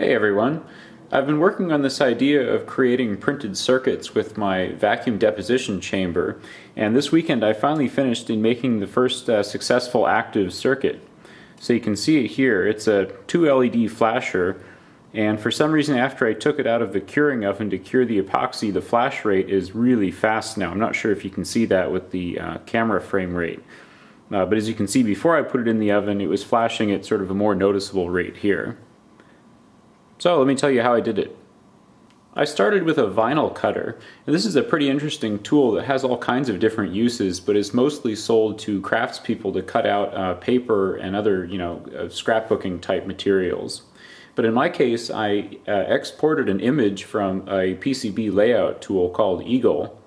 Hey everyone. I've been working on this idea of creating printed circuits with my vacuum deposition chamber, and this weekend I finally finished in making the first uh, successful active circuit. So you can see it here. It's a 2 LED flasher, and for some reason after I took it out of the curing oven to cure the epoxy, the flash rate is really fast now. I'm not sure if you can see that with the uh, camera frame rate. Uh, but as you can see, before I put it in the oven, it was flashing at sort of a more noticeable rate here. So let me tell you how I did it. I started with a vinyl cutter, and this is a pretty interesting tool that has all kinds of different uses, but is mostly sold to craftspeople to cut out uh, paper and other, you know, uh, scrapbooking type materials. But in my case, I uh, exported an image from a PCB layout tool called Eagle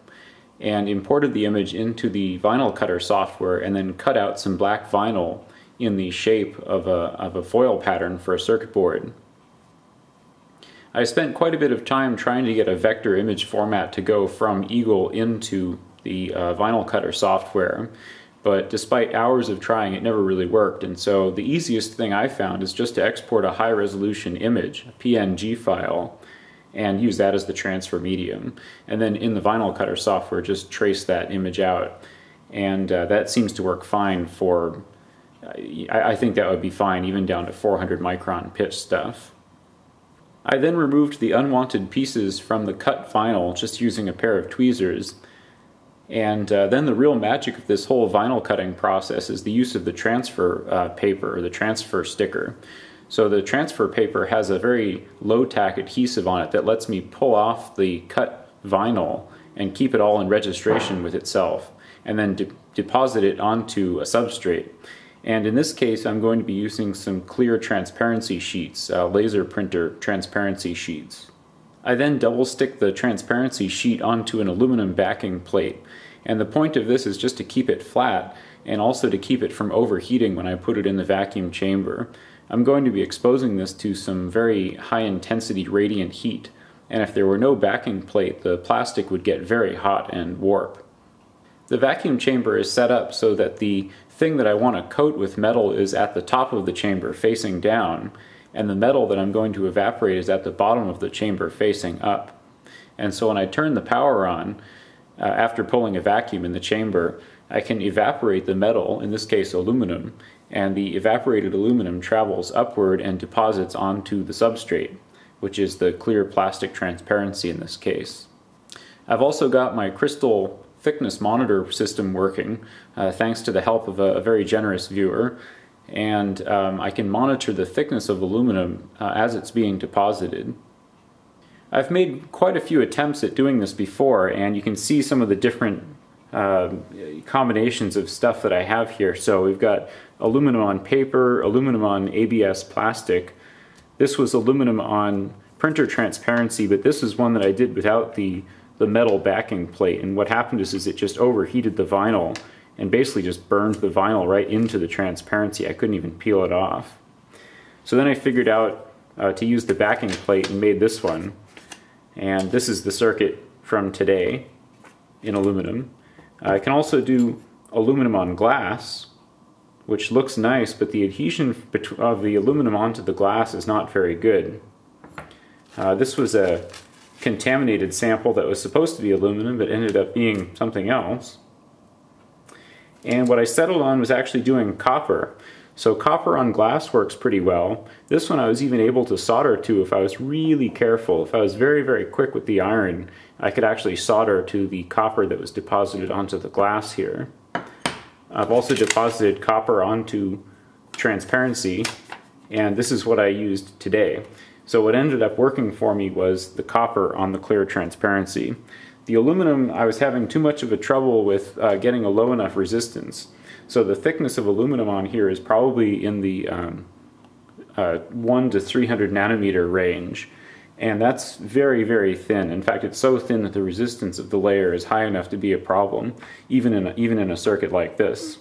and imported the image into the vinyl cutter software and then cut out some black vinyl in the shape of a, of a foil pattern for a circuit board. I spent quite a bit of time trying to get a vector image format to go from Eagle into the uh, vinyl cutter software, but despite hours of trying, it never really worked. And so the easiest thing I found is just to export a high resolution image, a PNG file, and use that as the transfer medium. And then in the vinyl cutter software, just trace that image out. And uh, that seems to work fine for, I, I think that would be fine even down to 400 micron pitch stuff. I then removed the unwanted pieces from the cut vinyl just using a pair of tweezers. And uh, then the real magic of this whole vinyl cutting process is the use of the transfer uh, paper, or the transfer sticker. So the transfer paper has a very low tack adhesive on it that lets me pull off the cut vinyl and keep it all in registration with itself, and then de deposit it onto a substrate. And in this case, I'm going to be using some clear transparency sheets, uh, laser printer transparency sheets. I then double stick the transparency sheet onto an aluminum backing plate. And the point of this is just to keep it flat and also to keep it from overheating when I put it in the vacuum chamber. I'm going to be exposing this to some very high intensity radiant heat. And if there were no backing plate, the plastic would get very hot and warp. The vacuum chamber is set up so that the thing that I want to coat with metal is at the top of the chamber facing down, and the metal that I'm going to evaporate is at the bottom of the chamber facing up. And so when I turn the power on, uh, after pulling a vacuum in the chamber, I can evaporate the metal, in this case aluminum, and the evaporated aluminum travels upward and deposits onto the substrate, which is the clear plastic transparency in this case. I've also got my crystal thickness monitor system working, uh, thanks to the help of a, a very generous viewer. And um, I can monitor the thickness of aluminum uh, as it's being deposited. I've made quite a few attempts at doing this before, and you can see some of the different uh, combinations of stuff that I have here. So we've got aluminum on paper, aluminum on ABS plastic. This was aluminum on printer transparency, but this is one that I did without the the metal backing plate. And what happened is, is it just overheated the vinyl and basically just burned the vinyl right into the transparency. I couldn't even peel it off. So then I figured out uh, to use the backing plate and made this one. And this is the circuit from today in aluminum. I can also do aluminum on glass, which looks nice, but the adhesion of the aluminum onto the glass is not very good. Uh, this was a contaminated sample that was supposed to be aluminum but ended up being something else. And what I settled on was actually doing copper. So copper on glass works pretty well. This one I was even able to solder to if I was really careful. If I was very, very quick with the iron, I could actually solder to the copper that was deposited onto the glass here. I've also deposited copper onto transparency, and this is what I used today. So what ended up working for me was the copper on the clear transparency. The aluminum, I was having too much of a trouble with uh, getting a low enough resistance. So the thickness of aluminum on here is probably in the um, uh, 1 to 300 nanometer range. And that's very, very thin. In fact, it's so thin that the resistance of the layer is high enough to be a problem, even in a, even in a circuit like this.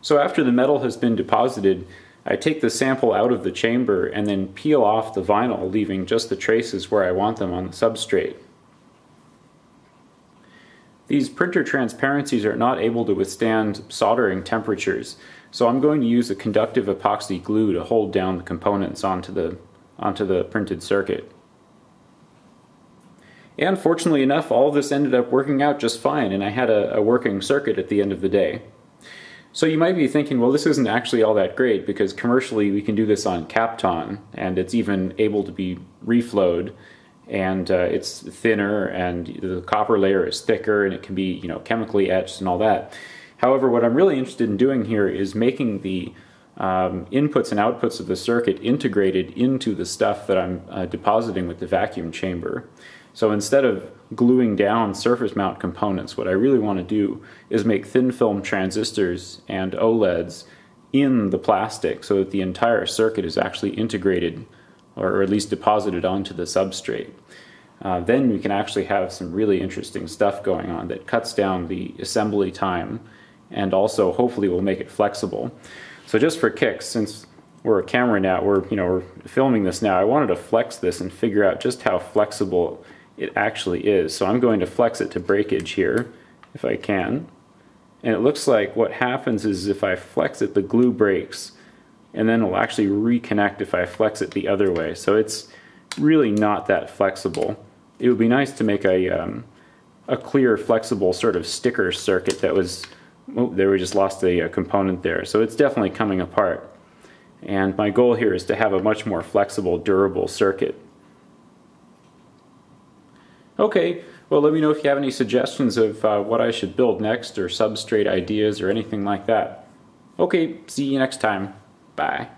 So after the metal has been deposited, I take the sample out of the chamber and then peel off the vinyl, leaving just the traces where I want them on the substrate. These printer transparencies are not able to withstand soldering temperatures. So I'm going to use a conductive epoxy glue to hold down the components onto the, onto the printed circuit. And fortunately enough, all this ended up working out just fine, and I had a, a working circuit at the end of the day. So you might be thinking, well, this isn't actually all that great because commercially we can do this on Kapton, and it's even able to be reflowed, and uh, it's thinner, and the copper layer is thicker, and it can be, you know, chemically etched and all that. However, what I'm really interested in doing here is making the um, inputs and outputs of the circuit integrated into the stuff that I'm uh, depositing with the vacuum chamber. So instead of gluing down surface mount components, what I really want to do is make thin film transistors and OLEDs in the plastic so that the entire circuit is actually integrated or at least deposited onto the substrate. Uh, then we can actually have some really interesting stuff going on that cuts down the assembly time and also hopefully will make it flexible. So just for kicks, since we're a camera now, we're you know we're filming this now. I wanted to flex this and figure out just how flexible it actually is. So I'm going to flex it to breakage here if I can. And it looks like what happens is if I flex it, the glue breaks, and then it'll actually reconnect if I flex it the other way. So it's really not that flexible. It would be nice to make a, um, a clear, flexible sort of sticker circuit that was, oh, there we just lost a, a component there. So it's definitely coming apart. And my goal here is to have a much more flexible, durable circuit. Okay, well, let me know if you have any suggestions of uh, what I should build next or substrate ideas or anything like that. Okay, see you next time. Bye.